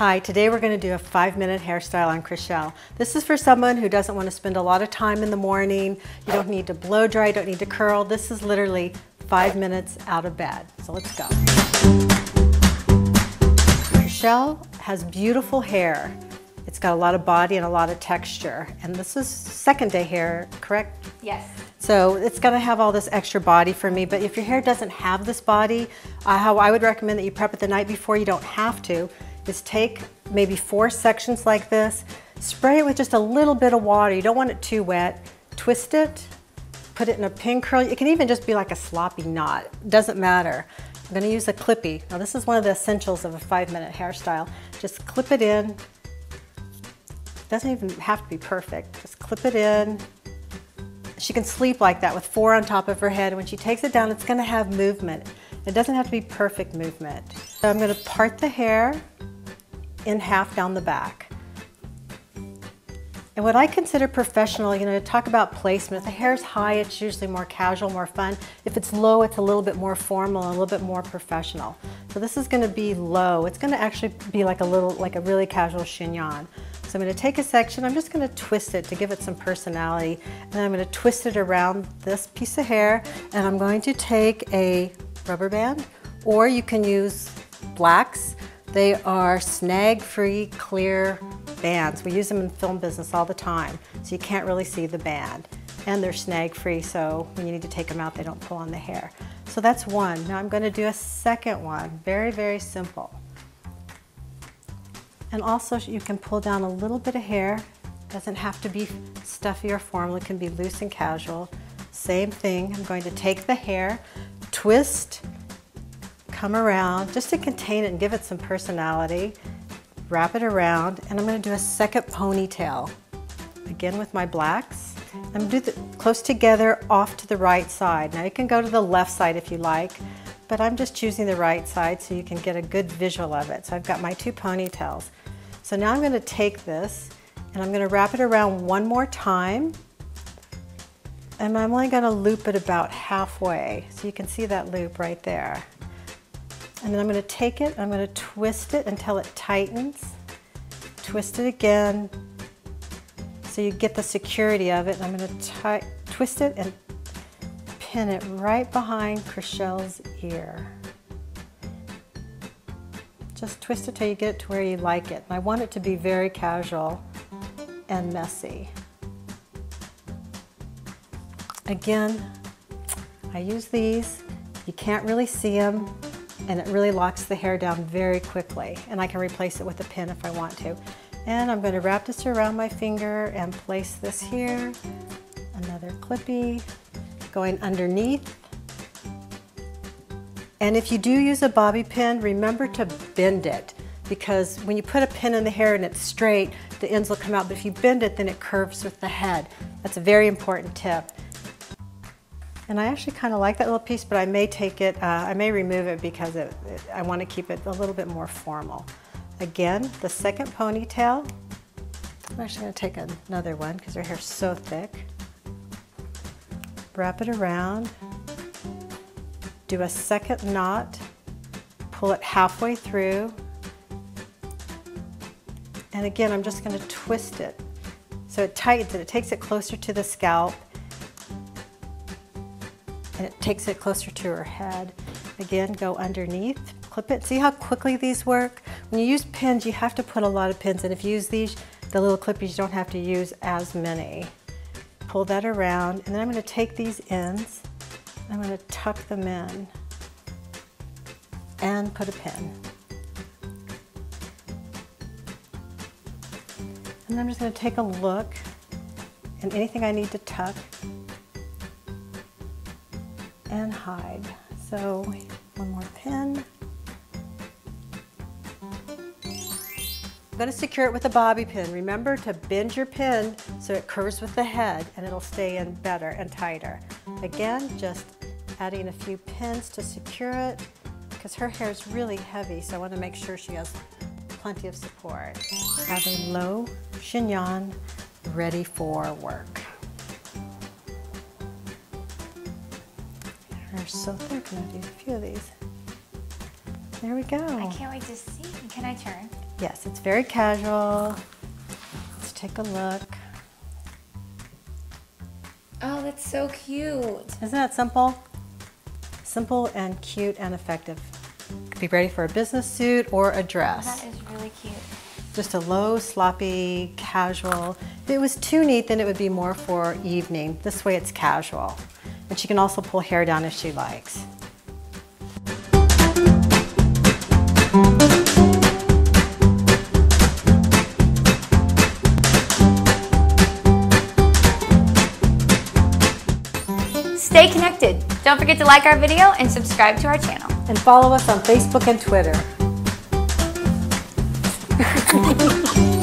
Hi, today we're going to do a five minute hairstyle on Chrishell. This is for someone who doesn't want to spend a lot of time in the morning. You don't need to blow dry, you don't need to curl. This is literally five minutes out of bed. So let's go. Chrishell has beautiful hair. It's got a lot of body and a lot of texture. And this is second day hair, correct? Yes. So it's gonna have all this extra body for me, but if your hair doesn't have this body, uh, how I would recommend that you prep it the night before, you don't have to, is take maybe four sections like this, spray it with just a little bit of water, you don't want it too wet, twist it, put it in a pin curl. It can even just be like a sloppy knot, doesn't matter. I'm gonna use a clippy. Now this is one of the essentials of a five minute hairstyle. Just clip it in. Doesn't even have to be perfect. Just clip it in. She can sleep like that with four on top of her head. When she takes it down, it's gonna have movement. It doesn't have to be perfect movement. So I'm gonna part the hair in half down the back. And what I consider professional, you know, to talk about placement, if the hair's high, it's usually more casual, more fun. If it's low, it's a little bit more formal, a little bit more professional. So this is gonna be low. It's gonna actually be like a little, like a really casual chignon. So I'm gonna take a section, I'm just gonna twist it to give it some personality, and then I'm gonna twist it around this piece of hair, and I'm going to take a rubber band, or you can use Blax. They are snag-free, clear bands. We use them in the film business all the time, so you can't really see the band. And they're snag free, so when you need to take them out, they don't pull on the hair. So that's one. Now I'm gonna do a second one, very, very simple. And also you can pull down a little bit of hair. Doesn't have to be stuffy or formal, it can be loose and casual. Same thing, I'm going to take the hair, twist, come around, just to contain it and give it some personality wrap it around, and I'm gonna do a second ponytail. Again with my Blax. I'm gonna do the close together off to the right side. Now you can go to the left side if you like, but I'm just choosing the right side so you can get a good visual of it. So I've got my two ponytails. So now I'm gonna take this and I'm gonna wrap it around one more time. And I'm only gonna loop it about halfway. So you can see that loop right there. And then I'm going to take it, I'm going to twist it until it tightens. Twist it again so you get the security of it. I'm going to twist it and pin it right behind Chrishell's ear. Just twist it till you get it to where you like it. And I want it to be very casual and messy. Again, I use these. You can't really see them and it really locks the hair down very quickly. And I can replace it with a pin if I want to. And I'm going to wrap this around my finger and place this here. Another clippy going underneath. And if you do use a bobby pin, remember to bend it because when you put a pin in the hair and it's straight, the ends will come out, but if you bend it, then it curves with the head. That's a very important tip. And I actually kind of like that little piece, but I may take it, uh, I may remove it because it, it, I want to keep it a little bit more formal. Again, the second ponytail. I'm actually going to take another one because her hair's so thick. Wrap it around. Do a second knot. Pull it halfway through. And again, I'm just going to twist it. So it tightens it, it takes it closer to the scalp and it takes it closer to her head. Again, go underneath, clip it. See how quickly these work? When you use pins, you have to put a lot of pins, and if you use these, the little clippies, you don't have to use as many. Pull that around, and then I'm gonna take these ends, I'm gonna tuck them in and put a pin. And I'm just gonna take a look and anything I need to tuck, and hide. So one more pin. I'm to secure it with a bobby pin. Remember to bend your pin so it curves with the head and it'll stay in better and tighter. Again, just adding a few pins to secure it because her hair is really heavy so I want to make sure she has plenty of support. Have a low chignon ready for work. So thick. I'm gonna do a few of these. There we go. I can't wait to see. Can I turn? Yes, it's very casual. Let's take a look. Oh, that's so cute. Isn't that simple? Simple and cute and effective. Could be ready for a business suit or a dress. That is really cute. Just a low, sloppy, casual. If it was too neat, then it would be more for evening. This way it's casual. And she can also pull hair down if she likes. Stay connected. Don't forget to like our video and subscribe to our channel. And follow us on Facebook and Twitter.